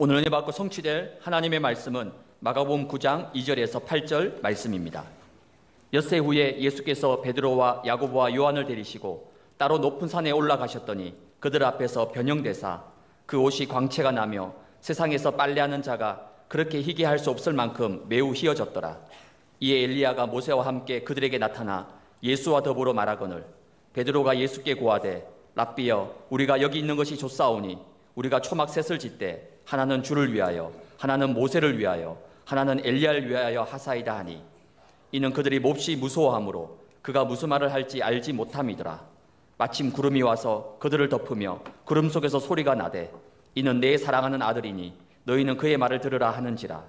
오늘 은혜 받고 성취될 하나님의 말씀은 마가복음 9장 2절에서 8절 말씀입니다. 엿새 후에 예수께서 베드로와 야고보와 요한을 데리시고 따로 높은 산에 올라가셨더니 그들 앞에서 변형되사 그 옷이 광채가 나며 세상에서 빨래하는 자가 그렇게 희귀할 수 없을 만큼 매우 희어졌더라. 이에 엘리야가 모세와 함께 그들에게 나타나 예수와 더불어 말하거늘 베드로가 예수께 고하되 랍비여 우리가 여기 있는 것이 좋사오니 우리가 초막 셋을 짓되 하나는 주를 위하여 하나는 모세를 위하여 하나는 엘리야를 위하여 하사이다 하니 이는 그들이 몹시 무서워하므로 그가 무슨 말을 할지 알지 못함이더라. 마침 구름이 와서 그들을 덮으며 구름 속에서 소리가 나되 이는 내 사랑하는 아들이니 너희는 그의 말을 들으라 하는지라.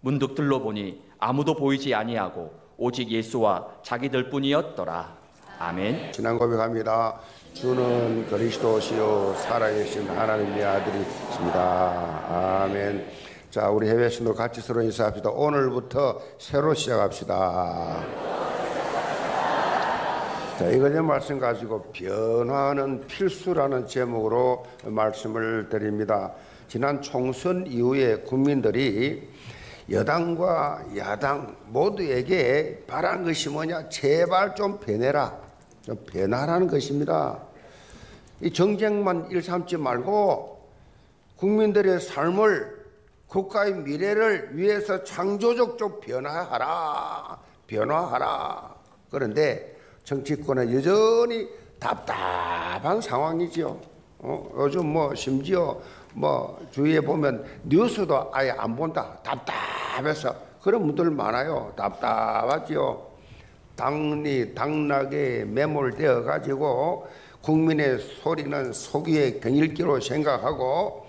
문득 들러보니 아무도 보이지 아니하고 오직 예수와 자기들 뿐이었더라. 아멘. 지난 고백합니다. 주는 그리스도시요 살아계신 하나님의 아들이십니다. 아멘. 자, 우리 해외 신도 같이 서로 인사합시다. 오늘부터 새로 시작합시다. 자, 이거의 말씀 가지고 변화는 필수라는 제목으로 말씀을 드립니다. 지난 총선 이후에 국민들이 여당과 야당 모두에게 바란 것이 뭐냐? 제발 좀 변해라. 좀 변화라는 것입니다. 이 정쟁만 일삼지 말고 국민들의 삶을 국가의 미래를 위해서 창조적 좀 변화하라. 변화하라. 그런데 정치권은 여전히 답답한 상황이지요. 어, 요즘 뭐 심지어 뭐 주위에 보면 뉴스도 아예 안 본다. 답답해서 그런 분들 많아요. 답답하지요. 당리 당락에 매몰되어 가지고 국민의 소리는 소기의 경일기로 생각하고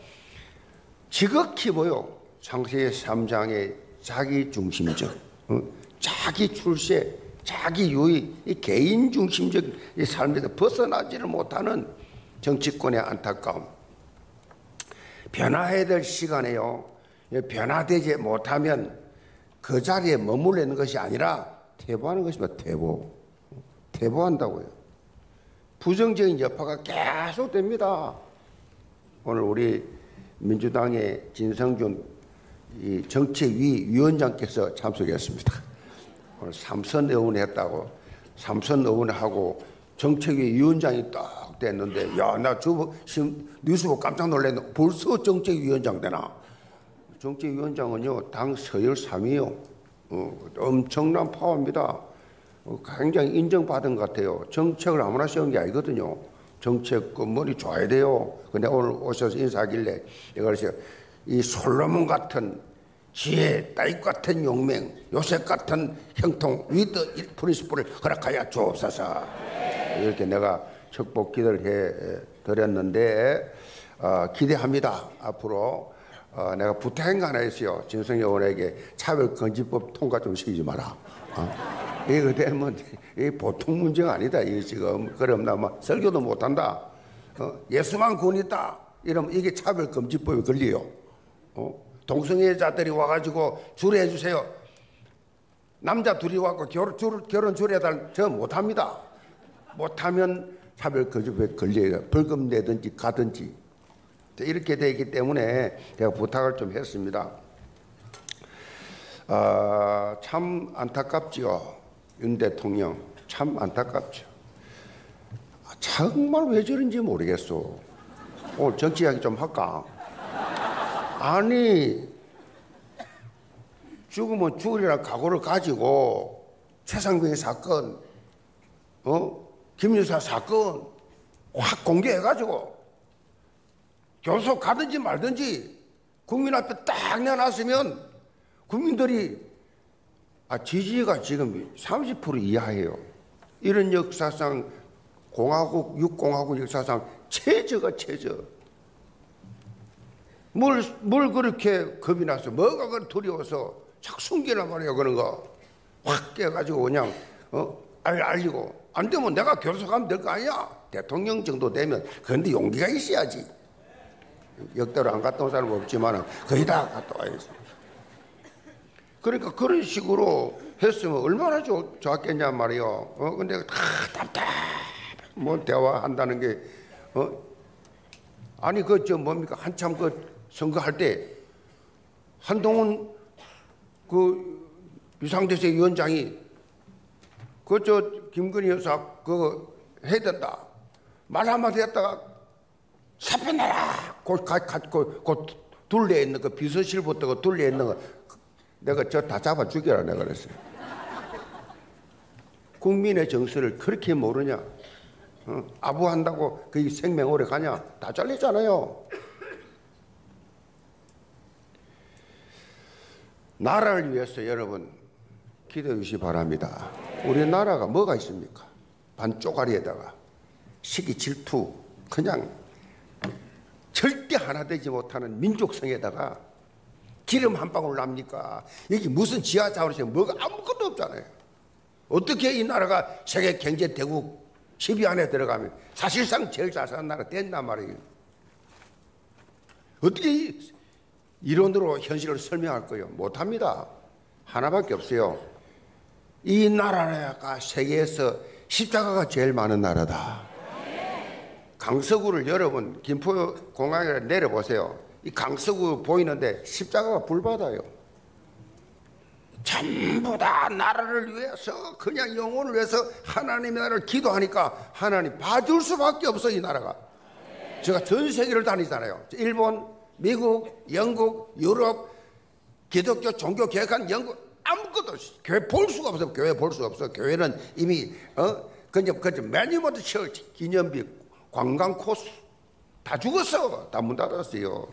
지극히 보여 창세기 3장의 자기 중심적, 어? 자기 출세, 자기 이 개인 중심적 이 삶에서 벗어나지를 못하는 정치권의 안타까움. 변화해야 될 시간에요. 변화되지 못하면 그 자리에 머물러 있는 것이 아니라 퇴보하는 것입니다. 퇴보. 퇴보한다고요. 부정적인 여파가 계속 됩니다. 오늘 우리 민주당의 진성준 정책위 위원장께서 참석했습니다. 오늘 삼선 의원 했다고 삼선 의원하고 정책위 위원장이 딱 됐는데 야나 저 뉴스 보고 깜짝 놀랐네. 벌써 정책위원장 되나? 정책위원장은요 당 서열 3위요. 어, 엄청난 파워입니다. 어, 굉장히 인정받은 것 같아요. 정책을 아무나 세운 게 아니거든요. 정책 그 머리 좋아야 돼요. 근데 오늘 오셔서 인사하길래 이걸 이 솔로몬 같은 지혜, 따입 같은 용맹, 요셉 같은 형통, with principle을 허락하여 주옵소서. 이렇게 내가 축복 기도를 해 드렸는데 어, 기대합니다. 앞으로 어, 내가 부탁한 거 하나 있어요. 진성이 의원에게 차별금지법 통과 좀 시키지 마라. 어? 이거 되면 이 보통 문제가 아니다. 이 지금 그럼 나뭐 설교도 못한다. 어? 예수만 군 있다. 이러면 이게 차별금지법에 걸려요. 어? 동성애자들이 와가지고 줄해 주세요. 남자 둘이 와고 결혼 줄, 결혼 줄여달 저 못합니다. 못하면 차별금지법에 걸려요. 벌금 내든지 가든지. 이렇게 되기 때문에 제가 부탁을 좀 했습니다. 아, 참 안타깝지요. 윤 대통령. 참 안타깝죠. 아, 정말 왜 저런지 모르겠어. 오늘 정치 이야기 좀 할까? 아니, 죽으면 죽으리라 각오를 가지고 최상병의 사건, 어? 김유사 사건 확 공개해가지고 교섭 가든지 말든지 국민 앞에 딱 내놨으면 국민들이 아, 지지가 지금 30% 이하예요. 이런 역사상 공화국, 육공화국 역사상 최저가 최저. 뭘, 뭘 그렇게 겁이 나서, 뭐가 그 두려워서 자꾸 숨기란 말이에요, 그런 거. 확 깨가지고 그냥, 어, 알, 알리고. 안 되면 내가 교섭하면 될 거 아니야? 대통령 정도 되면. 그런데 용기가 있어야지. 역대로 안 갔다 온 사람 없지만 거의 다 갔다 와야지. 그러니까 그런 식으로 했으면 얼마나 좋, 좋았겠냐 말이요. 어, 근데 다 답답, 뭐 대화한다는 게, 어? 아니, 그, 저 뭡니까? 한참 그 선거할 때 한동훈 그 유상대세 위원장이 그 저 김건희 여사 그거 해야 된다. 말 한마디 했다가 사표 내라. 곧곧 둘레 있는 그 비서실부터 그 둘레 있는 거 내가 저 다 잡아 죽여라 내가 그랬어요. 국민의 정서를 그렇게 모르냐? 어? 아부한다고 그 생명 오래 가냐? 다 잘리잖아요. 나라를 위해서 여러분 기도해 주시 기 바랍니다. 우리나라가 뭐가 있습니까? 반쪽아리에다가 시기 질투 그냥 절대 하나 되지 못하는 민족성에다가 기름 한 방울 납니까? 여기 무슨 지하 자원에서 뭐가 아무것도 없잖아요. 어떻게 이 나라가 세계 경제 대국 10위 안에 들어가면 사실상 제일 잘 사는 나라 된단 말이에요. 어떻게 이론으로 현실을 설명할 거예요? 못합니다. 하나밖에 없어요. 이 나라가 세계에서 십자가가 제일 많은 나라다. 강서구를 여러분 김포 공항에 내려보세요. 이 강서구 보이는데 십자가가 불바다요. 전부 다 나라를 위해서 그냥 영혼을 위해서 하나님의 나라를 기도하니까 하나님 봐줄 수밖에 없어 이 나라가. 제가 전 세계를 다니잖아요. 일본, 미국, 영국, 유럽, 기독교 종교 개혁한 영국 아무것도. 교회 볼 수가 없어. 교회 볼 수가 없어. 교회는 이미 어 그냥 그저 매니모드 철치 기념비 관광 코스 다 죽었어. 다 문 닫았어요.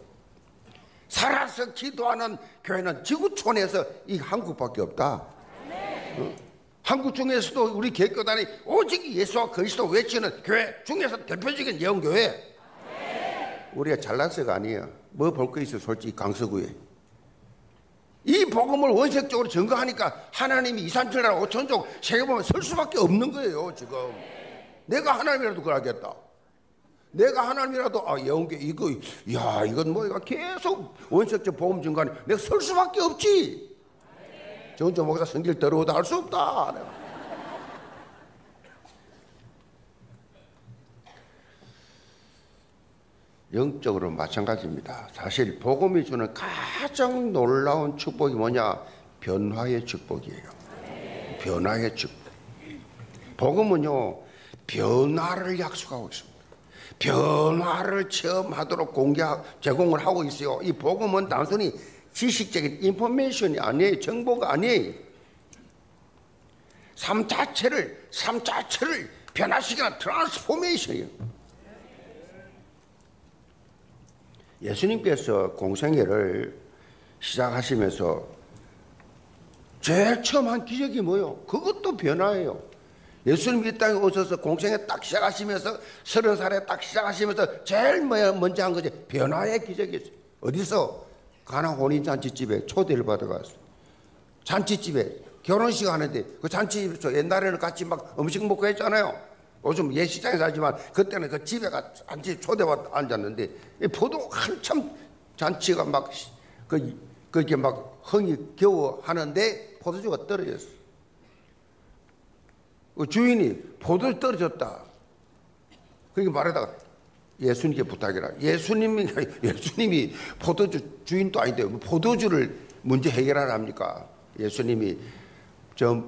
살아서 기도하는 교회는 지구촌에서 이 한국밖에 없다. 어? 한국 중에서도 우리 개교단이 오직 예수와 그리스도 외치는 교회 중에서 대표적인 예언교회. 우리가 잘났어가 아니에요. 뭐볼 거 있어 솔직히 강서구에. 이 복음을 원색적으로 증거하니까 하나님이 이산철나라 오천족 세계보면 설 수밖에 없는 거예요 지금. 내가 하나님이라도 그러겠다. 내가 하나님이라도 아 영계 이거 야 이건 뭐 이거 계속 원색적 보험 증가하니 내가 설 수밖에 없지. 정조 목사 성질 더러워도 할 수 없다. 내가. 영적으로 마찬가지입니다. 사실 복음이 주는 가장 놀라운 축복이 뭐냐? 변화의 축복이에요. 변화의 축복. 복음은요, 변화를 약속하고 있습니다. 변화를 체험하도록 공개 제공을 하고 있어요. 이 복음은 단순히 지식적인 information이 아니에요. 정보가 아니에요. 삶 자체를 삶 자체를 변화시키는 transformation이에요. 예수님께서 공생애를 시작하시면서 제일 처음 한 기적이 뭐요? 그것도 변화예요. 예수님 이 땅에 오셔서 공생애 딱 시작하시면서 서른 살에 딱 시작하시면서 제일 먼저 한 것이 변화의 기적이었어요. 어디서? 가나 혼인잔치집에 초대를 받아갔어요. 잔치집에 결혼식 하는데 그 잔치집에서 옛날에는 같이 막 음식 먹고 했잖아요. 요즘 예시장에서 하지만 그때는 그 집에 가 잔치 초대받아 앉았는데 포도 한참 잔치가 막 그, 그렇게 막 흥이 겨워 하는데 포도주가 떨어졌어. 그 주인이 포도주 떨어졌다. 그렇게 말하다가 예수님께 부탁이라. 예수님이, 예수님이 포도주 주인도 아닌데 포도주를 문제 해결하랍니까? 예수님이 저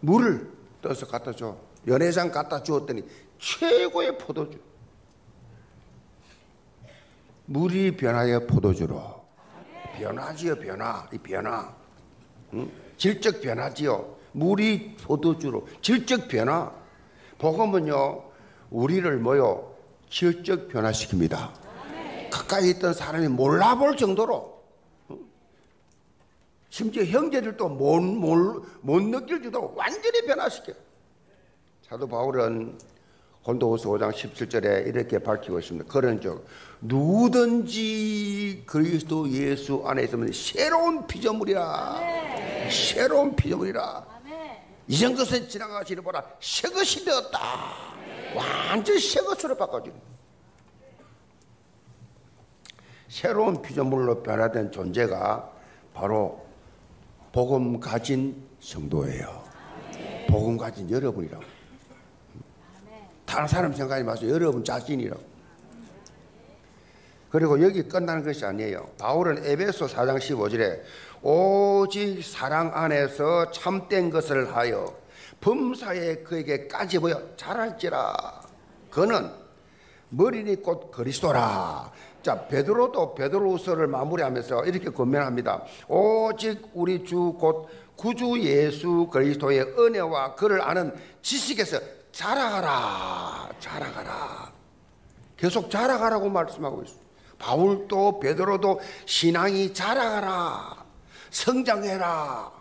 물을 떠서 갖다 줘. 연회장 갖다 주었더니 최고의 포도주. 물이 변하여 포도주로. 변화지요, 변화. 이 변화. 응? 질적 변화지요. 물이 포도주로. 질적 변화. 복음은요, 우리를 뭐요? 질적 변화시킵니다. 가까이 있던 사람이 몰라볼 정도로. 심지어 형제들도 못, 못, 못 느낄 정도로 완전히 변화시켜요. 사도 바울은 혼도후서 5장 17절에 이렇게 밝히고 있습니다. 그런 적 누구든지 그리스도 예수 안에 있으면 새로운 피조물이라. 아멘. 새로운 피조물이라. 이전 것은 지나가시는 보라 새 것이 되었다. 완전 새 것으로 바꿔준. 새로운 피조물로 변화된 존재가 바로 복음 가진 성도예요. 복음 가진 여러분이라고. 다른 사람 생각하지 마세요. 여러분 자신이라고. 그리고 여기 끝나는 것이 아니에요. 바울은 에베소 4장 15절에 오직 사랑 안에서 참된 것을 하여 범사에 그에게 까지 보여 잘할지라. 그는 머리니 곧 그리스도라. 자, 베드로도 베드로후서를 마무리하면서 이렇게 권면합니다. 오직 우리 주 곧 구주 예수 그리스도의 은혜와 그를 아는 지식에서 자라가라. 자라가라. 계속 자라가라고 말씀하고 있습니다. 바울도 베드로도 신앙이 자라가라. 성장해라.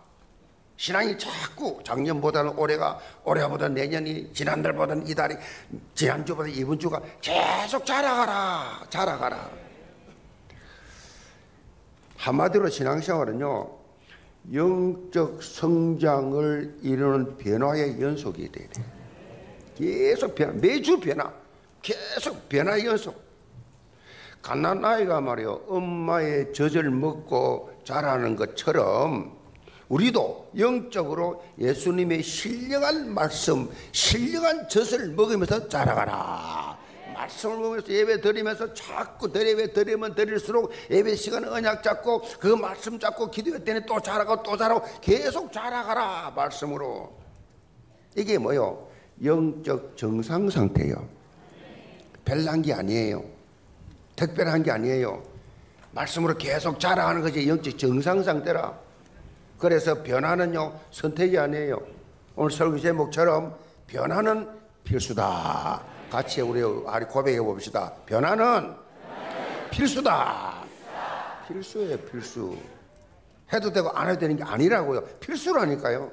신앙이 자꾸 작년보다는 올해가 올해보다 내년이 지난달보다는 이달이 지난주보다 이번 주가 계속 자라가라. 자라가라. 한마디로 신앙생활은요 영적 성장을 이루는 변화의 연속이 돼 계속 변화 매주 변화. 계속 변화의 연속 갓난 아이가 말이요 엄마의 젖을 먹고 자라는 것처럼 우리도 영적으로 예수님의 신령한 말씀, 신령한 젖을 먹으면서 자라가라. 말씀을 먹으면서 예배 드리면서 자꾸 예배 드리면 드릴수록 예배 시간 언약 잡고 그 말씀 잡고 기도했더니 또 자라고 또 자라고 계속 자라가라 말씀으로 이게 뭐요? 영적 정상 상태예요. 별난 게 아니에요. 특별한 게 아니에요. 말씀으로 계속 자라가는 것이 영적 정상 상태라. 그래서 변화는요 선택이 아니에요. 오늘 설교 제목처럼 변화는 필수다. 같이 우리 고백해 봅시다. 변화는 필수다. 필수예요, 필수. 해도 되고 안 해도 되는 게 아니라고요. 필수라니까요.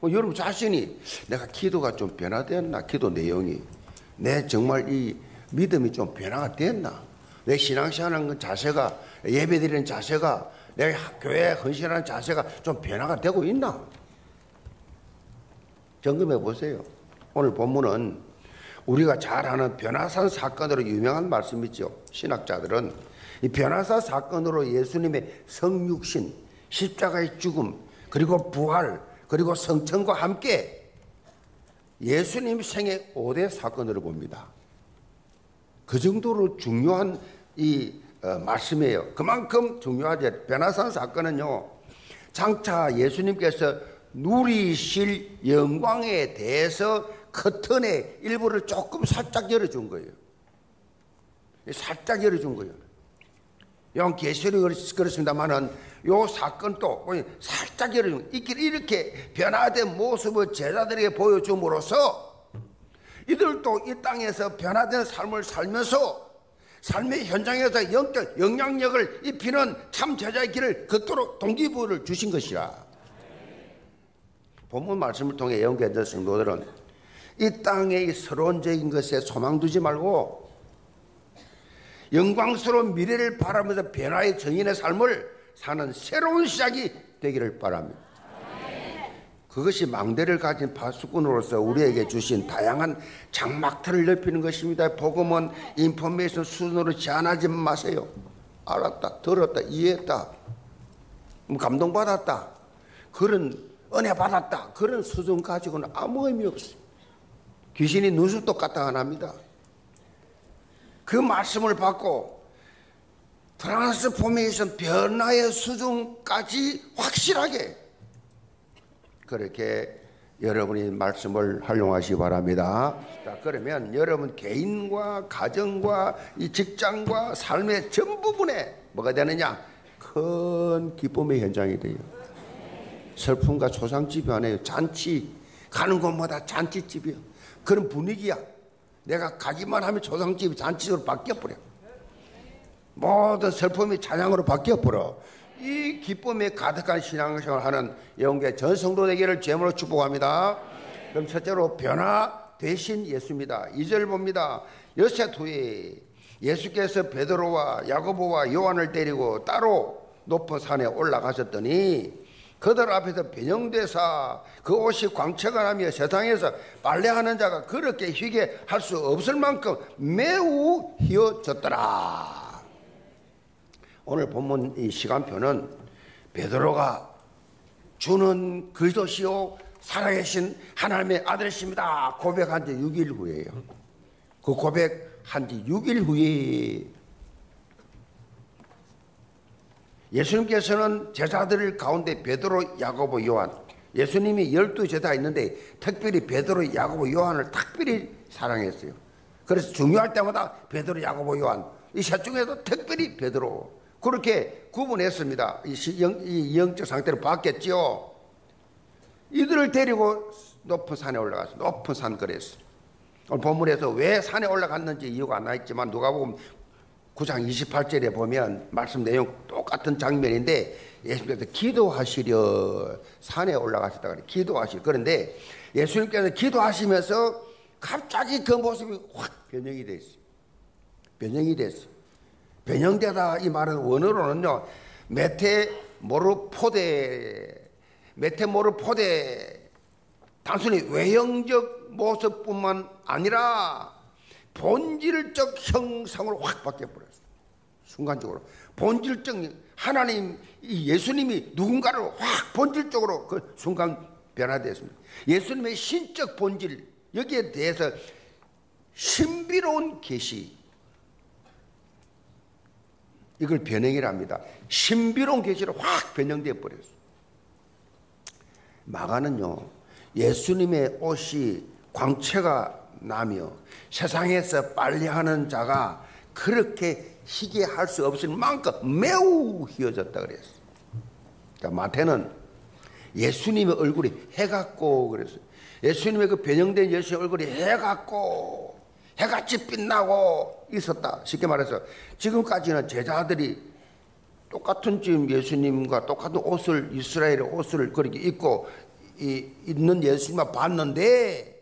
뭐 여러분 자신이 내가 기도가 좀 변화됐나? 기도 내용이. 내 정말 이 믿음이 좀 변화가 됐나? 내 신앙생활하는 자세가 예배 드리는 자세가 내 교회에 헌신하는 자세가 좀 변화가 되고 있나? 점검해 보세요. 오늘 본문은 우리가 잘 아는 변화산 사건으로 유명한 말씀이죠. 신학자들은 이 변화사 사건으로 예수님의 성육신, 십자가의 죽음, 그리고 부활, 그리고 성천과 함께 예수님 생의 5대 사건으로 봅니다. 그 정도로 중요한 이 어, 말씀이에요. 그만큼 중요하죠. 변화산 사건은요. 장차 예수님께서 누리실 영광에 대해서 커튼의 일부를 조금 살짝 열어준 거예요. 살짝 열어준 거예요. 영 계시를 그렇습니다만은 요 사건도 살짝 열어준 이렇게 변화된 모습을 제자들에게 보여줌으로써 이들도 이 땅에서 변화된 삶을 살면서 삶의 현장에서 영적 영향력을 입히는 참 제자의 길을 걷도록 동기부여를 주신 것이라. 본문 말씀을 통해 연결된 성도들은 이 땅의 서론적인 것에 소망 두지 말고 영광스러운 미래를 바라면서 변화의 정인의 삶을 사는 새로운 시작이 되기를 바랍니다. 그것이 망대를 가진 파수꾼으로서 우리에게 주신 다양한 장막터를 넓히는 것입니다. 복음은 information 수준으로 제한하지 마세요. 알았다, 들었다, 이해했다, 뭐 감동받았다, 그런 은혜 받았다, 그런 수준 가지고는 아무 의미 없어요. 귀신이 눈썹도 까딱 안 합니다. 그 말씀을 받고 transformation 변화의 수준까지 확실하게 그렇게 여러분이 말씀을 활용하시기 바랍니다. 자, 그러면 여러분 개인과 가정과 이 직장과 삶의 전 부분에 뭐가 되느냐? 큰 기쁨의 현장이 돼요. 슬픔과 소상집이 아니에요. 잔치. 가는 곳마다 잔치집이요. 그런 분위기야. 내가 가기만 하면 조상집이 잔치로 바뀌어 버려. 모든 슬픔이 찬양으로 바뀌어 버려. 이 기쁨에 가득한 신앙생활 하는 영계 전 성도 되기를 제물로 축복합니다. 그럼 첫째로 변화 대신 예수입니다. 2절 봅니다. 여셋 후에 예수께서 베드로와 야고보와 요한을 데리고 따로 높은 산에 올라가셨더니 그들 앞에서 변형되사 그 옷이 광채가 나며 세상에서 빨래하는 자가 그렇게 희게 할 수 없을 만큼 매우 희어졌더라. 오늘 본문 이 시간표는 베드로가 주는 그리스도시요 살아계신 하나님의 아들이십니다. 고백한 지 6일 후에요. 그 고백한 지 6일 후에 예수님께서는 제자들 가운데 베드로, 야고보, 요한 예수님이 열두 제자 있는데 특별히 베드로, 야고보, 요한을 특별히 사랑했어요. 그래서 중요할 때마다 베드로, 야고보, 요한 이 셋 중에도 특별히 베드로 그렇게 구분했습니다. 이, 영, 이 영적 상태를 봤겠죠. 이들을 데리고 높은 산에 올라가서 높은 산 그랬어요. 오늘 본문에서 왜 산에 올라갔는지 이유가 안 나있지만 누가 보면 9장 28절에 보면 말씀 내용 똑같은 장면인데 예수님께서 기도하시려 산에 올라가셨다 그래 기도하시려 그런데 예수님께서 기도하시면서 갑자기 그 모습이 확 변형이 됐어요. 변형이 됐어요. 변형되다 이 말은 원어로는요 메테모르포데 메테모르포데 단순히 외형적 모습뿐만 아니라 본질적 형상으로 확 바뀌어 버렸어요. 순간적으로. 본질적, 하나님, 예수님이 누군가를 확 본질적으로 그 순간 변화되었습니다. 예수님의 신적 본질, 여기에 대해서 신비로운 계시, 이걸 변형이랍니다. 신비로운 계시로 확 변형되어 버렸어요. 마가는요, 예수님의 옷이 광채가 나며 세상에서 빨리 하는 자가 그렇게 희게 할 수 없을 만큼 매우 희어졌다 그랬어. 그러니까 마태는 예수님의 얼굴이 해갖고 그랬어요. 예수님의 그 변형된 예수의 얼굴이 해갖고 해같이 빛나고 있었다. 쉽게 말해서 지금까지는 제자들이 똑같은 지금 예수님과 똑같은 옷을 이스라엘의 옷을 그렇게 입고 이, 있는 예수님만 봤는데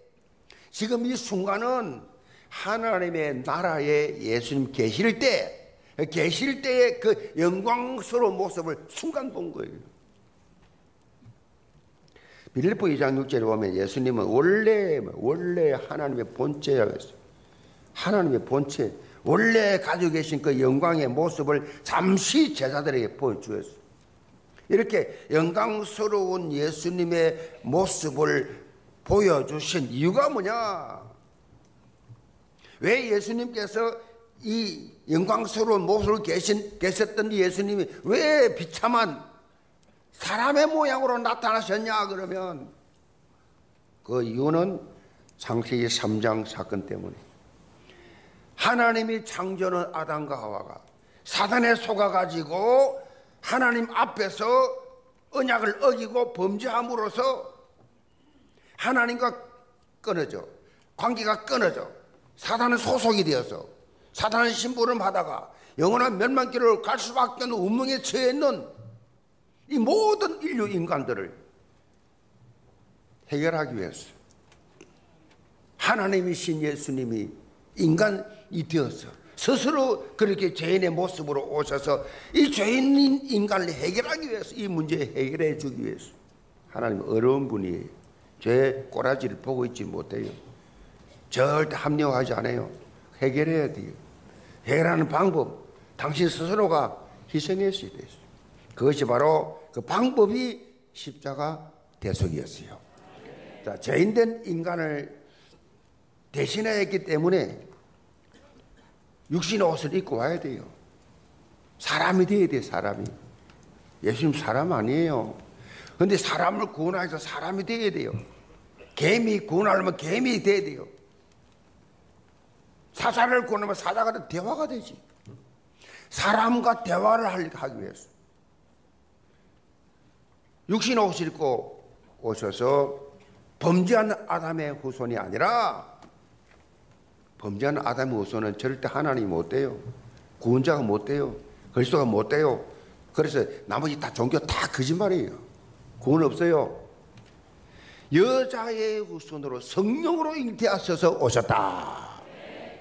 지금 이 순간은 하나님의 나라에 예수님 계실 때, 계실 때의 그 영광스러운 모습을 순간 본 거예요. 빌리포 2장 6절에 보면 예수님은 원래, 원래 하나님의 본체라고 했어요. 하나님의 본체, 원래 가지고 계신 그 영광의 모습을 잠시 제자들에게 보여주었어요. 이렇게 영광스러운 예수님의 모습을 보여주신 이유가 뭐냐? 왜 예수님께서 이 영광스러운 모습을 계신, 계셨던 예수님이 왜 비참한 사람의 모양으로 나타나셨냐? 그러면 그 이유는 창세기 3장 사건 때문에 하나님이 창조는 아담과 하와가 사단에 속아가지고 하나님 앞에서 언약을 어기고 범죄함으로써 하나님과 끊어져 관계가 끊어져 사단은 소속이 되어서 사단은 받아가 영원한 멸망길을 갈 수밖에 없는 운명에 처해 있는 이 모든 인류 인간들을 해결하기 위해서 하나님이신 예수님이 인간 이 되어서 스스로 그렇게 죄인의 모습으로 오셔서 이 죄인인 인간을 해결하기 위해서 이 문제 해결해 주기 위해서 하나님 어려운 분이에요. 죄 꼬라지를 보고 있지 못해요. 절대 합리화하지 않아요. 해결해야 돼요. 해결하는 방법, 당신 스스로가 희생했어야 됐어요. 그것이 바로 그 방법이 십자가 대속이었어요. 자, 죄인된 인간을 대신했기 때문에 육신의 옷을 입고 와야 돼요. 사람이 돼야 돼, 사람이. 예수님 사람 아니에요. 근데 사람을 구원하셔서 사람이 돼야 돼요. 개미 구원하려면 개미 돼야 돼요. 사자를 구원하면 사자가 대화가 되지. 사람과 대화를 하기 위해서. 육신의 옷을 입고 오셔서 범죄한 아담의 후손이 아니라 범죄한 아담의 후손은 절대 하나님이 못 돼요. 구원자가 못 돼요. 그리스도가 못 돼요. 그래서 나머지 다 종교 다 거짓말이에요. 구원 없어요. 여자의 후손으로 성령으로 잉태하셔서 오셨다.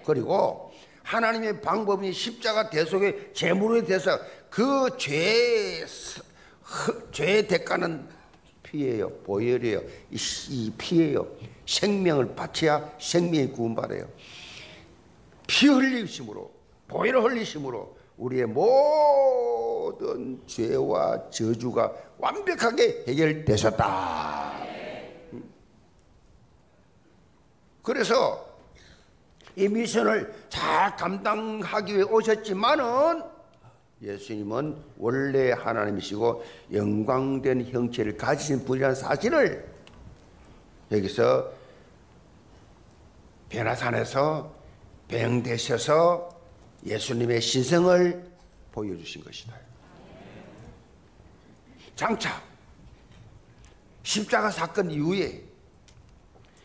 그리고 하나님의 방법이 십자가 대속의 제물에 대해서 그 죄, 죄의 대가는 피예요. 보혈이에요. 이, 이 피예요. 생명을 바쳐야 생명이 구원받아요. 피 흘리심으로 보혈 흘리심으로 우리의 모든 죄와 저주가 완벽하게 해결되셨다. 그래서 이 미션을 잘 감당하기 위해 오셨지만은 예수님은 원래 하나님이시고 영광된 형체를 가지신 분이라는 사실을 여기서 변화산에서 배영되셔서 예수님의 신성을 보여주신 것이다. 장차 십자가 사건 이후에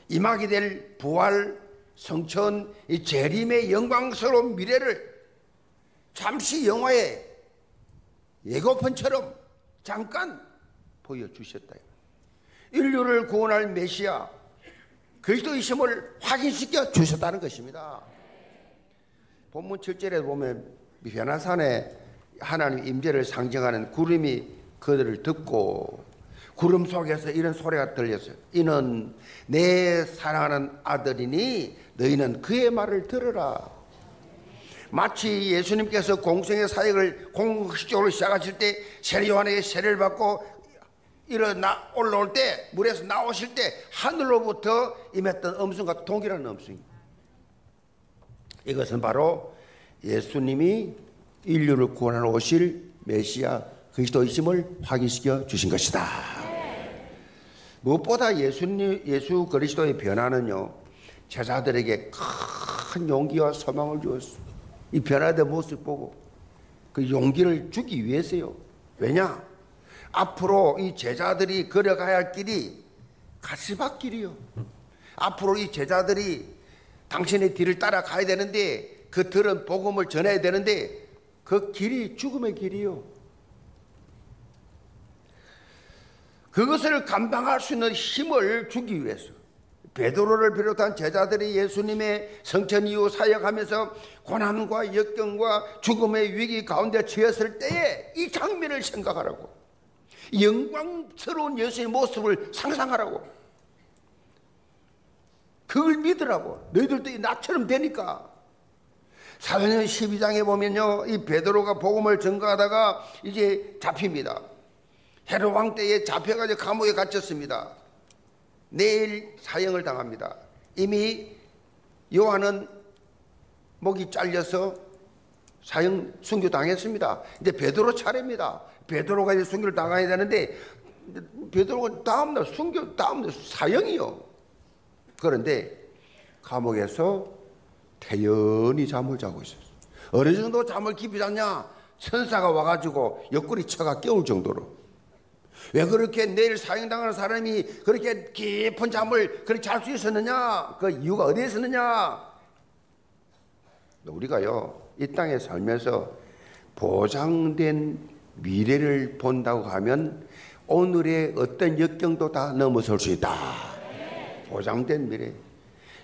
임하게 될 부활 성천 이 재림의 영광스러운 미래를 잠시 영화의 예고편처럼 잠깐 보여주셨다. 인류를 구원할 메시아 그리스도이심을 확인시켜 주셨다는 것입니다. 본문 7절에 보면 변화산에 하나님 임재를 상징하는 구름이 그들을 듣고 구름 속에서 이런 소리가 들렸어요. 이는 내 사랑하는 아들이니 너희는 그의 말을 들으라. 마치 예수님께서 공생의 사역을 공식적으로 시작하실 때 세례 요한에게 세례를 받고 일어나 올라올 때 물에서 나오실 때 하늘로부터 임했던 음성과 동일한 음성이 이것은 바로 예수님이 인류를 구원하러 오실 메시아 그리스도이심을 확인시켜 주신 것이다. 무엇보다 예수님 예수 그리스도의 변화는요 제자들에게 큰 용기와 소망을 주었어. 이 변화된 모습 보고 그 용기를 주기 위해서요. 왜냐? 앞으로 이 제자들이 걸어가야 할 길이 가시밭길이요. 앞으로 이 제자들이 당신의 뒤를 따라가야 되는데 그 들은 복음을 전해야 되는데 그 길이 죽음의 길이요. 그것을 감당할 수 있는 힘을 주기 위해서 베드로를 비롯한 제자들이 예수님의 성천 이후 사역하면서 고난과 역경과 죽음의 위기 가운데 처했을 때에 이 장면을 생각하라고 영광스러운 예수의 모습을 상상하라고 그걸 믿으라고 너희들도 나처럼 되니까 사도행 12장에 보면요 이 베드로가 복음을 전가하다가 이제 잡힙니다 헤롯 왕 때에 잡혀가지고 감옥에 갇혔습니다 내일 사형을 당합니다. 이미 요한은 목이 잘려서 사형 순교 당했습니다. 이제 베드로 차례입니다. 베드로가 이제 순교를 당해야 되는데 베드로가 다음날 순교 다음날 사형이요. 그런데 감옥에서 태연히 잠을 자고 있었어. 어느 정도 잠을 깊이 잤냐? 천사가 와가지고 옆구리 쳐가 깨울 정도로. 왜 그렇게 내일 사형당하는 사람이 그렇게 깊은 잠을 그렇게 잘 수 있었느냐? 그 이유가 어디에 있었느냐? 우리가요, 이 땅에 살면서 보장된 미래를 본다고 하면 오늘의 어떤 역경도 다 넘어설 수 있다. 보장된 미래.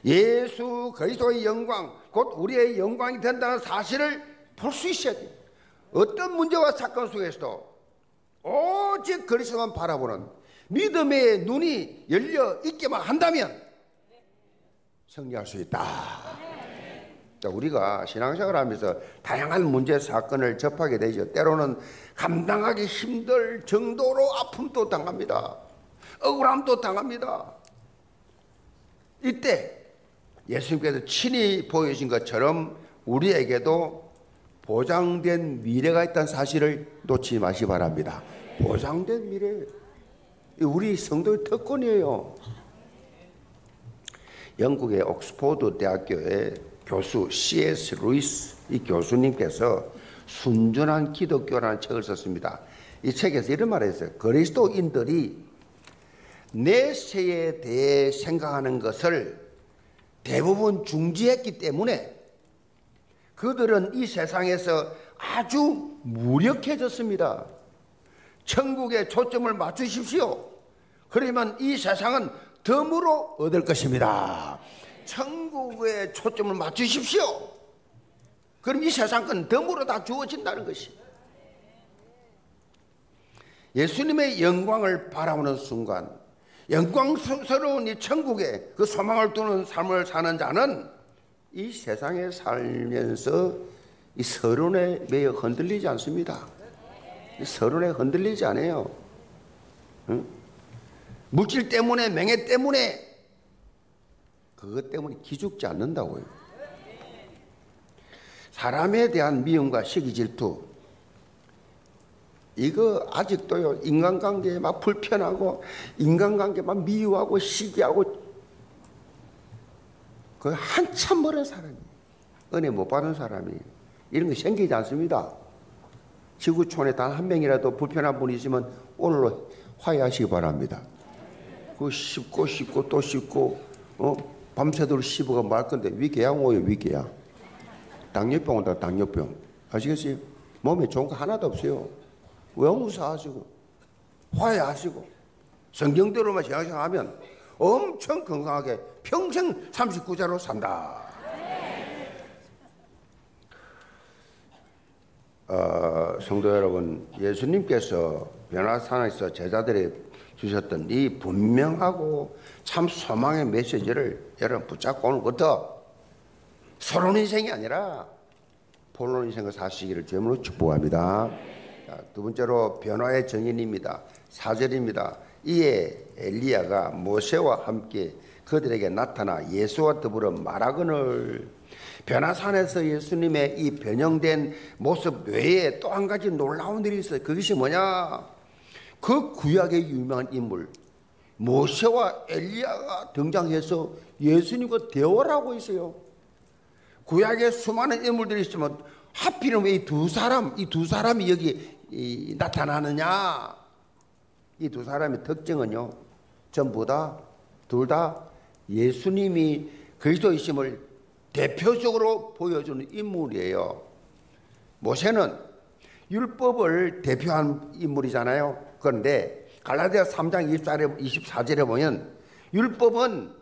예수 그리스도의 영광, 곧 우리의 영광이 된다는 사실을 볼 수 있어야 돼. 어떤 문제와 사건 속에서도 오직 그리스도만 바라보는 믿음의 눈이 열려 있게만 한다면 승리할 수 있다. 우리가 신앙생활 하면서 다양한 문제 사건을 접하게 되죠. 때로는 감당하기 힘들 정도로 아픔도 당합니다. 억울함도 당합니다. 이때 예수님께서 친히 보여주신 것처럼 우리에게도 보장된 미래가 있다는 사실을 놓치지 마시 바랍니다. 보장된 미래. 우리 성도의 특권이에요. 영국의 옥스포드 대학교의 교수 C.S. 루이스 이 교수님께서 순전한 기독교라는 책을 썼습니다. 이 책에서 이런 말을 했어요. 그리스도인들이 내세에 대해 생각하는 것을 대부분 중지했기 때문에 그들은 이 세상에서 아주 무력해졌습니다. 천국에 초점을 맞추십시오. 그러면 이 세상은 덤으로 얻을 것입니다. 천국에 초점을 맞추십시오. 그럼 이 세상은 덤으로 다 주어진다는 것이. 예수님의 영광을 바라보는 순간, 영광스러운 이 천국에 그 소망을 두는 삶을 사는 자는 이 세상에 살면서 이 서론에 매여 흔들리지 않습니다. 서론에 흔들리지 않아요. 응? 물질 때문에 명예 때문에 그것 때문에 기죽지 않는다고요. 사람에 대한 미움과 시기 질투 이거 아직도요 인간관계에 막 불편하고 인간관계 막 미워하고 시기하고 그 한참 멀은 사람이 은혜 못 받은 사람이 이런 거 생기지 않습니다. 지구촌에 단 한 명이라도 불편한 분이 있으면 오늘로 화해하시기 바랍니다. 그 씹고 씹고 또 씹고 어 밤새도록 씹어가 말 건데 위궤양 오요 위궤양 당뇨병 온다 당뇨병 아시겠어요? 몸에 좋은 거 하나도 없어요. 외무사하시고 화해하시고 성경대로만 생각하면 엄청 건강하게 평생 39자로 산다. 어, 성도 여러분, 예수님께서 변화산에서 제자들이 주셨던 이 분명하고 참 소망의 메시지를 여러분 붙잡고 오늘부터 서론 인생이 아니라 본론 인생을 사시기를 주님으로 축복합니다. 자, 두 번째로 변화의 정인입니다. 4절입니다. 이에 엘리야가 모세와 함께 그들에게 나타나 예수와 더불어 말하거늘 변화산에서 예수님의 이 변형된 모습 외에 또 한 가지 놀라운 일이 있어요. 그것이 뭐냐? 그 구약의 유명한 인물 모세와 엘리야가 등장해서 예수님과 대화를 하고 있어요. 구약에 수많은 인물들이 있으면 하필이면 이 두 사람, 이 두 사람이 여기 나타나느냐? 이 두 사람의 특징은요, 전부 다, 둘 다 예수님이 그리스도이심을 대표적으로 보여주는 인물이에요. 모세는 율법을 대표한 인물이잖아요. 그런데 갈라디아 3장 24절에 보면 율법은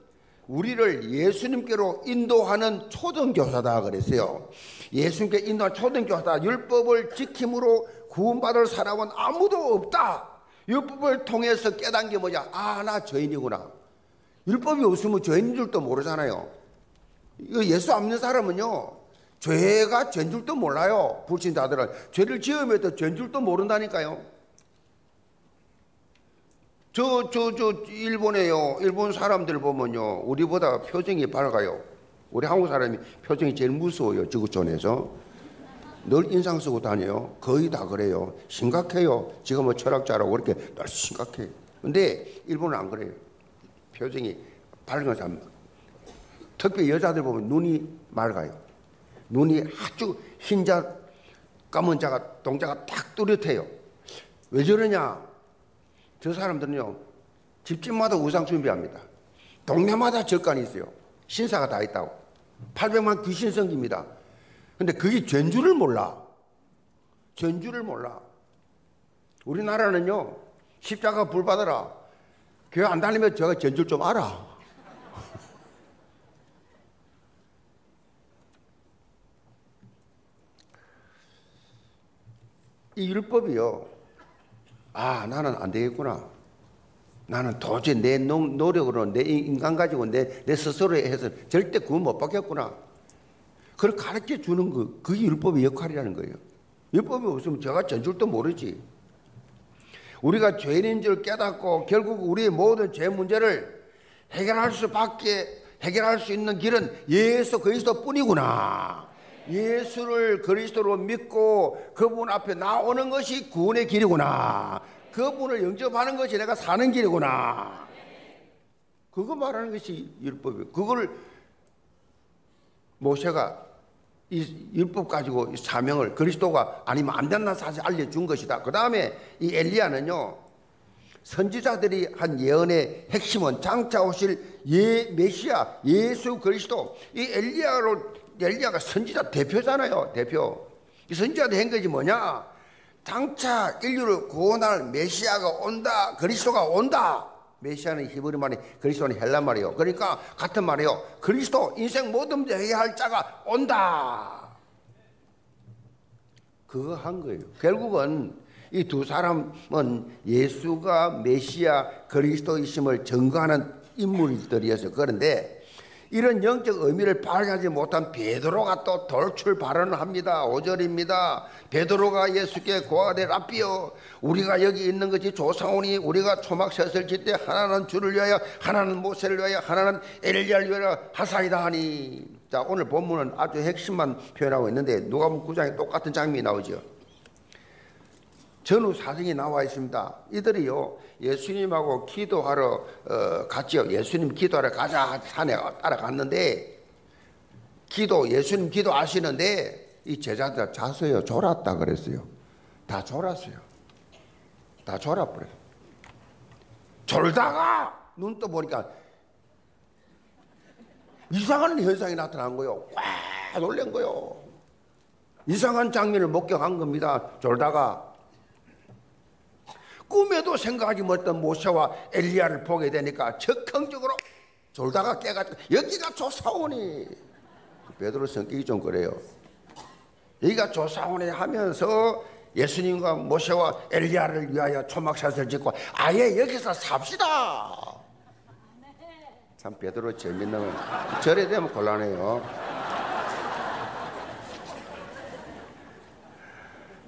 우리를 예수님께로 인도하는 초등교사다 그랬어요. 예수님께 인도한 초등교사다. 율법을 지킴으로 구원받을 사람은 아무도 없다. 율법을 통해서 깨닫는 게 뭐냐? 아, 나 죄인이구나. 율법이 없으면 죄인 줄도 모르잖아요. 예수 안 믿는 사람은요, 죄가 죄인 줄도 몰라요. 불신자들은. 죄를 지으면 죄인 줄도 모른다니까요. 저, 저, 저, 일본에요. 일본 사람들 보면요. 우리보다 표정이 밝아요. 우리 한국 사람이 표정이 제일 무서워요. 지구촌에서. 늘 인상 쓰고 다녀요. 거의 다 그래요. 심각해요. 지금 뭐 철학자라고 그렇게 늘 심각해. 근데 일본은 안 그래요. 표정이 밝은 사람. 특히 여자들 보면 눈이 맑아요. 눈이 아주 흰자, 까만 자가, 동자가 딱 뚜렷해요. 왜 저러냐? 저 사람들은요, 집집마다 우상 준비합니다. 동네마다 절간이 있어요. 신사가 다 있다고. 800만 귀신 성깁니다. 근데 그게 전주를 몰라. 전주를 몰라. 우리나라는요, 십자가 불 받아라. 교회 안 다니면 제가 전주를 좀 알아. 이 율법이요. 아, 나는 안 되겠구나. 나는 도저히 내 노력으로 내 인간 가지고 내, 내 스스로 해서 절대 구원 못 받겠구나. 그걸 가르쳐 주는 거, 그게 율법의 역할이라는 거예요. 율법이 없으면 제가 전 줄도 모르지. 우리가 죄인인 줄 깨닫고 결국 우리의 모든 죄 문제를 해결할 수밖에 해결할 수 있는 길은 예수 그리스도 뿐이구나. 예수를 그리스도로 믿고 그분 앞에 나오는 것이 구원의 길이구나. 그분을 영접하는 것이 내가 사는 길이구나. 그거 말하는 것이 율법이에요. 그걸 모세가 이 율법 가지고 사명을 그리스도가 아니면 안 된다는 사실 알려준 것이다. 그 다음에 이 엘리야는요, 선지자들이 한 예언의 핵심은 장차 오실 예 메시아 예수 그리스도 이 엘리야로 엘리야가 선지자 대표잖아요. 대표. 이 선지자들 한 것이 뭐냐? 장차 인류를 구원할 메시아가 온다. 그리스도가 온다. 메시아는 히브리 말이 그리스도는 헬라 말이요. 그러니까 같은 말이요. 그리스도 인생 모든 해결할 자가 온다. 그거 한 거예요. 결국은 이 두 사람은 예수가 메시아 그리스도이심을 증거하는 인물들이어서 그런데 이런 영적 의미를 발견하지 못한 베드로가 또 돌출 발언을 합니다. 5절입니다. 베드로가 예수께 고하되 라비어 우리가 여기 있는 것이 조상오니 우리가 초막 셋을 짓때 하나는 주를 위하여 하나는 모세를 위하여 하나는 엘리야를 위하여 하사이다 하니 자 오늘 본문은 아주 핵심만 표현하고 있는데 누가 보면 구장에 똑같은 장면이 나오죠. 전후 사정이 나와 있습니다. 이들이요 예수님하고 기도하러 어, 갔죠. 예수님 기도하러 가자 산에 따라갔는데 기도 예수님 기도하시는데 이 제자들 자서요 졸았다 그랬어요. 다 졸았어요. 다 졸아버려요. 졸다가 눈 떠 보니까 이상한 현상이 나타난 거요. 꽉 놀란 거요. 이상한 장면을 목격한 겁니다. 졸다가 꿈에도 생각하지 못했던 모세와 엘리야를 보게 되니까 적극적으로 졸다가 깨가지고 여기가 조사원이 베드로 성격이 좀 그래요. 여기가 조사원이 하면서 예수님과 모세와 엘리야를 위하여 초막샷을 짓고 아예 여기서 삽시다. 참 베드로 재밌는 절에 되면 곤란해요.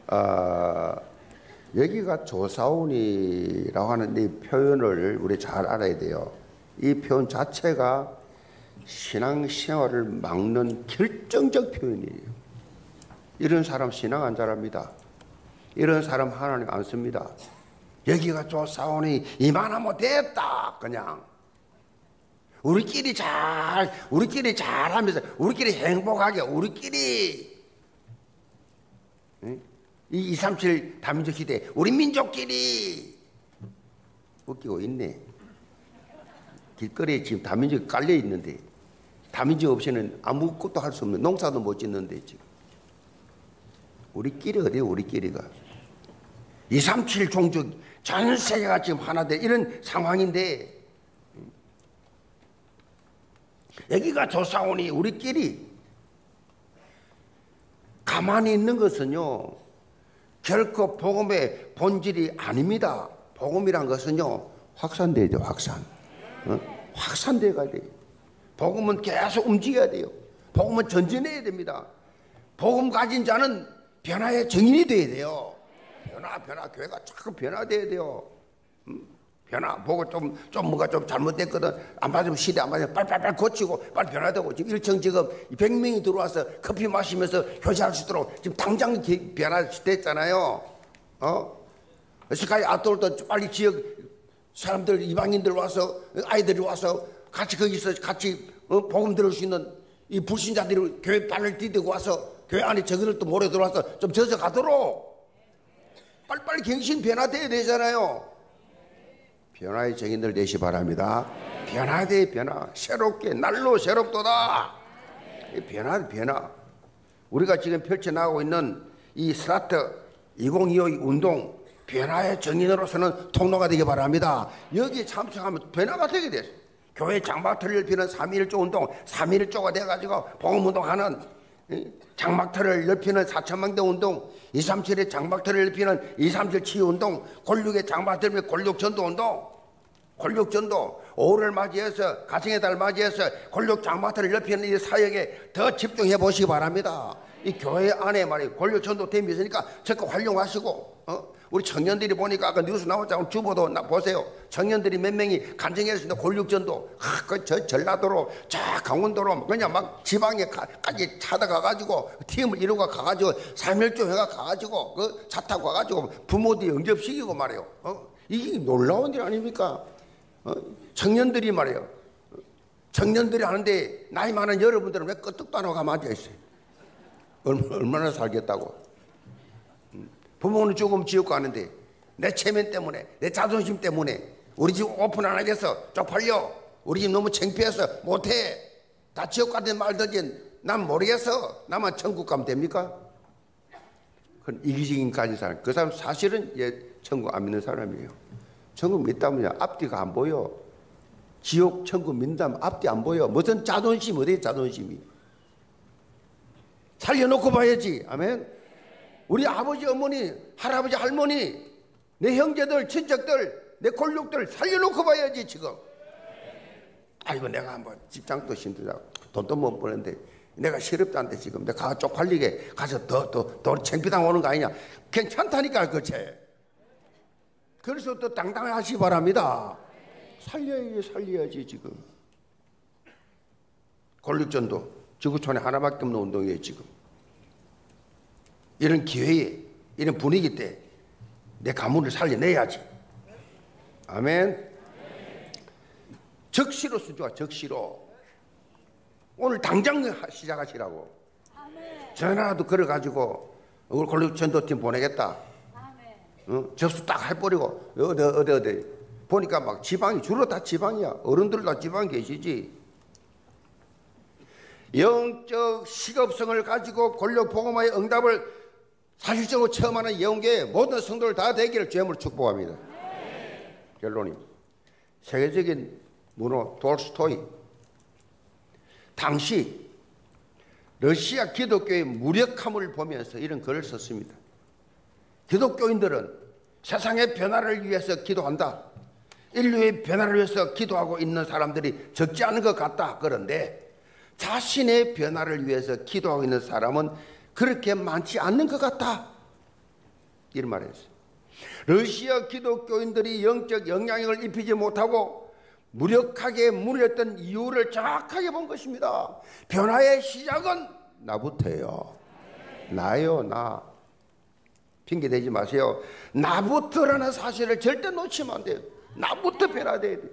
아, 여기가 조사원이라고 하는 이 표현을 우리 잘 알아야 돼요. 이 표현 자체가 신앙생활을 막는 결정적 표현이에요. 이런 사람 신앙 안 잘합니다. 이런 사람 하나님 안 씁니다. 여기가 조사원이 이만하면 됐다. 그냥. 우리끼리 잘, 우리끼리 잘 하면서, 우리끼리 행복하게, 우리끼리. 응? 이 237 다민족 시대 우리 민족끼리. 웃기고 있네. 길거리에 지금 다민족이 깔려 있는데 다민족 없이는 아무것도 할 수 없는 농사도 못 짓는데 지금. 우리끼리 어디요 우리끼리가? 237 종족 전 세계가 지금 하나 돼 이런 상황인데. 여기가 조사원이 우리끼리 가만히 있는 것은요 결코 복음의 본질이 아닙니다. 복음이란 것은요, 확산돼야 돼요, 확산. 어? 확산돼 가야 돼요. 복음은 계속 움직여야 돼요. 복음은 전진해야 됩니다. 복음 가진 자는 변화의 증인이 돼야 돼요. 변화, 변화, 교회가 자꾸 변화돼야 돼요. 음? 변화 보고 좀, 좀 뭔가 좀 잘못됐거든. 안 맞으면 시대 안 맞으면 빨리빨리 고치고 빨리 변화되고 지금 일청 지금 100명이 들어와서 커피 마시면서 교제할 수 있도록 지금 당장 변화됐잖아요. 어? 스카이 아웃도어도 빨리 지역 사람들, 이방인들 와서 아이들이 와서 같이 거기서 같이 어? 복음 들을 수 있는 이 불신자들이 교회 발을 디디고 와서 교회 안에 저기를 또 모래 들어와서 좀 젖어 가도록 빨리빨리 경신 변화돼야 되잖아요. 변화의 정인들 되시 바랍니다. 변화돼 변화 새롭게 날로 새롭도다. 변화 변화. 우리가 지금 펼쳐나가고 있는 이 스타트 2025 운동 변화의 정인으로서는 통로가 되기 바랍니다. 여기 참석하면 변화가 되게 됐어요. 교회 장막터를 피는 3.1조 운동, 3.1조가 돼가지고 봉음운동하는 장막터를 넓히는 4천망대 운동, 237의 장막터를 넓히는 237 치유 운동, 골육의 장막터를 골육전도 운동, 골육전도 5를 맞이해서 가정의 달 맞이해서 골육 장막터를 넓히는 이 사역에 더 집중해 보시기 바랍니다. 이 교회 안에 말이 골육전도 됨이 있으니까 적극 활용하시고 어? 우리 청년들이 보니까 아까 뉴스 나왔잖아요. 주보도 나 보세요. 청년들이 몇 명이 간증했습니다. 골육전도. 아, 그 저 전라도로, 저 강원도로 그냥 막 지방에까지 찾아가가지고 팀을 이루고 가가지고 3일조 회가 가가지고 그 차 타고 가가지고 부모들이 영접시키고 말이에요. 어? 이게 놀라운 일 아닙니까? 어? 청년들이 말이에요. 청년들이 하는데 나이 많은 여러분들은 왜 끄떡도 안 하고 가만히 앉아있어요? 얼마나 살겠다고. 부모는 조금 지옥 가는데 내 체면 때문에 내 자존심 때문에 우리 집 오픈 안 하겠어. 쪽팔려. 우리 집 너무 창피해서 못해. 다 지옥 가든 말든지 난 모르겠어. 나만 천국 가면 됩니까? 그건 이기적인 가진 사람. 그 사람 사실은 예, 천국 안 믿는 사람이에요. 천국 믿다면 앞뒤가 안 보여. 지옥 천국 믿다면 앞뒤 안 보여. 무슨 자존심 어디 자존심이? 살려놓고 봐야지. 아멘 우리 아버지, 어머니, 할아버지, 할머니, 내 형제들, 친척들, 내 골육들 살려놓고 봐야지, 지금. 아이고, 내가 한번 직장도 힘들다. 돈도 못 버는데, 내가 시럽다는데 지금 내가 쪽팔리게 가서 더, 더, 더 창피당 오는 거 아니냐. 괜찮다니까, 그체. 그래서 또 당당하시 바랍니다. 살려야지, 살려야지, 지금. 골육전도 지구촌에 하나밖에 없는 운동이에요, 지금. 이런 기회에 이런 분위기 때 내 가문을 살려내야지. 아멘. 적시로 수주가 적시로. 오늘 당장 시작하시라고. 전화라도 걸어가지고 우리 권력 전도팀 보내겠다. 어? 접수 딱 해버리고 어디 어디 어디 보니까 막 지방이 주로 다 지방이야. 어른들 다 지방 계시지. 영적 식업성을 가지고 권력 복음화의 응답을 사실적으로 체험하는 예언계의 모든 성도들 다 되기를 주임으로 축복합니다. 결론이 세계적인 문호 돌스토이 당시 러시아 기독교의 무력함을 보면서 이런 글을 썼습니다. 기독교인들은 세상의 변화를 위해서 기도한다. 인류의 변화를 위해서 기도하고 있는 사람들이 적지 않은 것 같다. 그런데 자신의 변화를 위해서 기도하고 있는 사람은 그렇게 많지 않는 것 같다. 이런 말을 했어요. 러시아 기독교인들이 영적 영향력을 입히지 못하고 무력하게 무너졌던 이유를 정확하게 본 것입니다. 변화의 시작은 나부터예요. 나요, 나. 핑계 대지 마세요. 나부터라는 사실을 절대 놓치면 안 돼요. 나부터 변화돼야 돼요.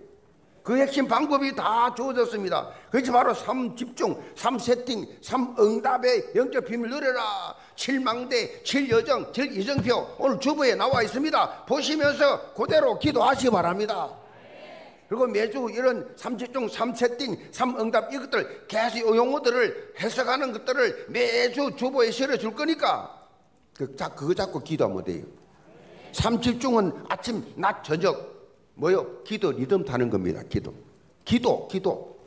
그 핵심 방법이 다 주어졌습니다. 그것이 바로 3집중, 3세팅, 3응답의 영적 비밀 누려라. 7망대, 7여정, 7이정표 오늘 주부에 나와 있습니다. 보시면서 그대로 기도하시 기 바랍니다. 그리고 매주 이런 3집중, 3세팅, 3응답 이것들 계속 용어들을 해석하는 것들을 매주 주보에 실어줄 거니까 그, 그거 잡고 기도하면 돼요. 3집중은 아침, 낮, 저녁 뭐요? 기도 리듬 타는 겁니다. 기도. 기도, 기도.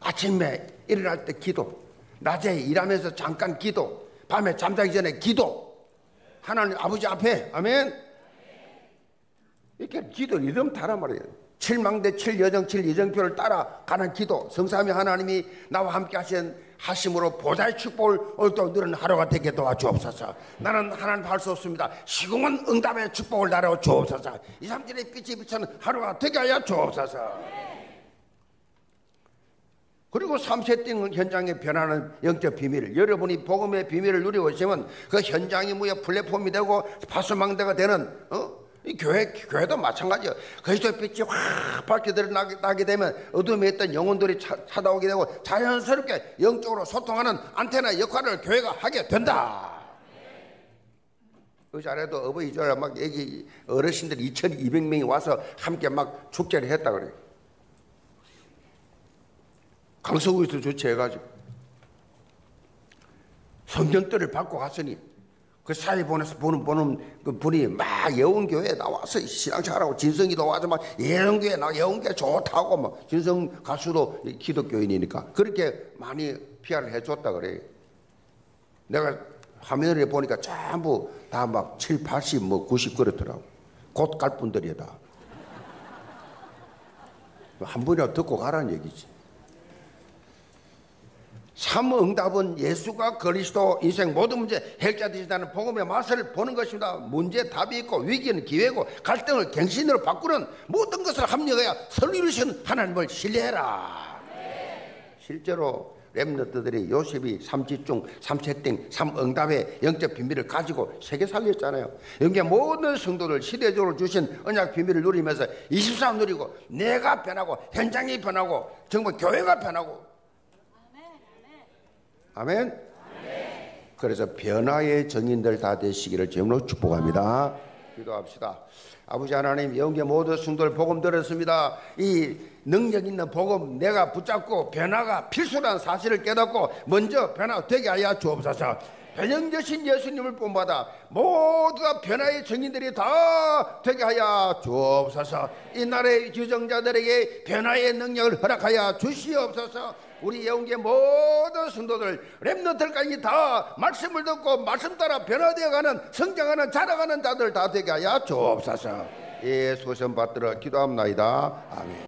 아침에 일어날 때 기도. 낮에 일하면서 잠깐 기도. 밤에 잠자기 전에 기도. 하나님 아버지 앞에 아멘. 이렇게 기도 리듬 타란 말이에요. 칠망대 칠여정 칠이정표를 따라 가는 기도. 성삼위 하나님이 나와 함께 하신 하심으로 보좌의 축복을 오늘도 누는 하루가 되게 도와주옵소서. 나는 하나님 할 수 없습니다. 시공은 응답의 축복을 나려 주옵소서. 이 삼진의 빛이 비치는 하루가 되게 하여 주옵소서. 그리고 삼세 띵 현장에 변하는 영적 비밀 여러분이 복음의 비밀을 누리고 있으면 그 현장이 뭐야 플랫폼이 되고 파수망대가 되는 어? 이 교회, 교회도 마찬가지예요. 그리스도의 빛이 확 밝게 드러나게 되면 어둠에 있던 영혼들이 차, 찾아오게 되고 자연스럽게 영적으로 소통하는 안테나 역할을 교회가 하게 된다. 그 자리에도 어버이절 막 여기 어르신들 2,200명이 와서 함께 막 축제를 했다 그래요. 강서구에서 조치해가지고 성전들을 받고 갔으니 그 사회 보내서 보는 보는 그 분이 막 예원교회에 나와서 신앙생활하고 진성이도 와서 막 예원교회 나 예원교회 좋다고 막 진성 가수도 기독교인이니까 그렇게 많이 피아를 해줬다 그래. 내가 화면을 보니까 전부 다 막 7, 80, 뭐 90 그렇더라고. 곧 갈 분들이야 다. 한 분이라도 듣고 가라는 얘기지. 삼응답은 예수가 그리스도 인생 모든 문제 해결자 되시다는 복음의 맛을 보는 것입니다. 문제 답이 있고 위기는 기회고 갈등을 갱신으로 바꾸는 모든 것을 합력해야 설리르신 하나님을 신뢰해라. 실제로 랩너트들이 요셉이 삼지중, 삼세팅, 삼응답의 영적 비밀을 가지고 세계 살렸잖아요. 여기 모든 성도들 시대적으로 주신 언약 비밀을 누리면서 24 누리고 내가 변하고 현장이 변하고 정말 교회가 변하고 아멘. 그래서 변화의 정인들 다 되시기를 주님으로 축복합니다. 기도합시다. 아버지 하나님 영계 모든 성도들 복음 들었습니다. 이 능력 있는 복음 내가 붙잡고 변화가 필수라는 사실을 깨닫고 먼저 변화되게 하여 주옵소서. 변형되신 예수님을 본받아 모두가 변화의 정인들이 다 되게 하여 주옵소서. 이 나라의 규정자들에게 변화의 능력을 허락하여 주시옵소서. 우리 영계 모든 성도들 랩너들까지 다 말씀을 듣고 말씀 따라 변화되어가는 성장하는 자라가는 자들 다 되게 하여 주옵소서 예 소선 받들어 기도합니다 아멘